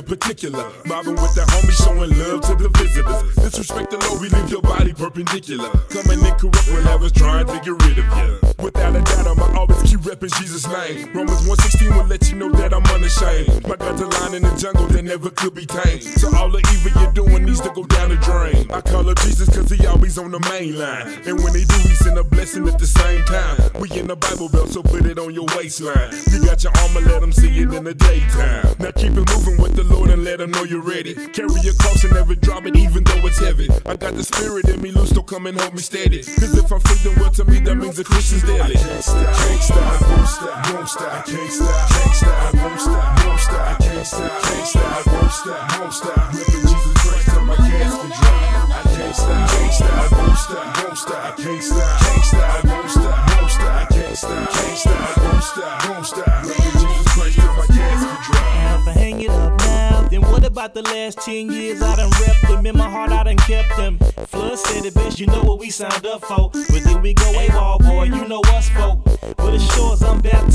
in particular. Mobbing with the homies, showing love to the visitors. Disrespect the Lord, we leave your body perpendicular. Coming in corrupt when I was trying to get rid of you. Without a doubt, I'ma always keep repping Jesus' name. Romans 116 will let you know that I'm unashamed. My God's a line in the jungle that never could be tamed. So all the evil you're doing on the main line. And when they do, we send a blessing at the same time. We in the Bible belt, so put it on your waistline. You got your armor, let them see it in the daytime. Now keep it moving with the Lord and let them know you're ready. Carry your cross and never drop it, even though it's heavy. I got the spirit in me, loose, don't come and hold me steady. Cause if I'm freedom, well, to me, that means a Christian's deadly. I can't stop, can't stop, won't stop, won't stop, can't stop, can't stop, won't stop, won't stop, can't stop, can't stop, won't stop, won't stop. Ripping Jesus Christ till my casket drop. Can't stop, won't stop, won't stop, can't stop, can't stop, won't stop, won't stop, can't stop, can't stop, won't stop, won't stop. Ripping Jesus Christ till my casket drop. Now if I hang it up now, then what about the last 10 years I done repped them? In my heart I done kept them. Flood said it best, you know what we signed up for. But then we go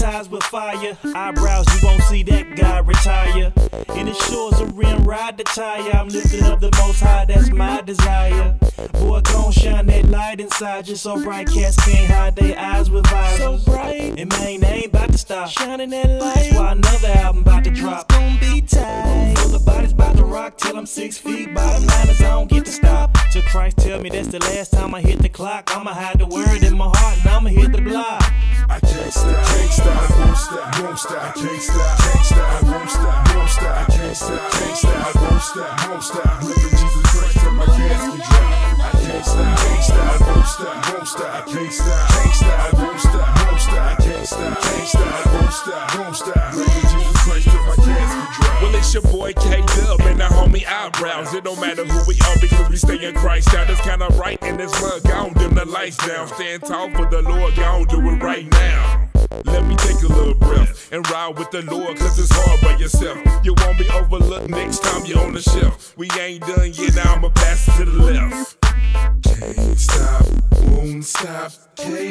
I'm with fire. Eyebrows, you won't see that guy retire. In the shores a rim ride the tire. I'm lifting up the most high, that's my desire. Boy, gon' shine that light inside you so bright cats can't hide their eyes with visors. So bright, and man, they ain't about to stop shining that light. That's why another album about to drop. It's gonna be tight. Full of bodies about to rock till I'm six feet. Bottom line is I don't get to stop. Till Christ tell me that's the last time I hit the clock. I'ma hide the word in my heart and I'ma hit the block. I can't stop, can't stop, won't stop, won't stop, can't stop, can't stop, won't stop, won't stop, can't stop, can't stop, won't stop, won't stop. Ripping Jesus Christ till my casket drop. I can't stop, can't stop, won't stop, won't stop, can't stop, can't stop, won't stop, won't stop, can't stop, can't stop, won't stop, won't stop. Ripping Jesus Christ till my casket drop. Well, it's your boy K-DuBB homie eyebrows. It don't matter who we are because we stay in Christ. That's kinda right in this mug. Gone dim the lights down. Stand tall for the Lord. Gone do it right now. Let me take a little breath and ride with the Lord, cause it's hard by yourself. You won't be overlooked next time you're on the shelf. We ain't done yet, now I'ma pass it to the left. Can't stop, won't stop, can't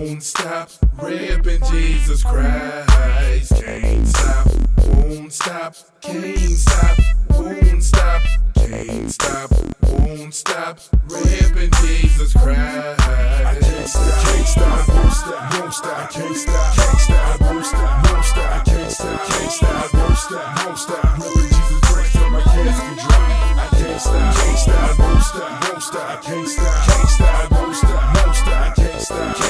won't stop. Ripping Jesus Christ, can't stop, won't stop, can't stop, won't stop, can't stop, won't stop. Ripping Jesus Christ. I can't stop, can't stop, won't stop, won't stop, can't stop, can't stop, won't stop, won't stop, can't stop, can't stop, won't stop, won't stop. Ripping Jesus Christ till my casket drop. I can't stop, can't stop, won't stop, won't stop, can't stop.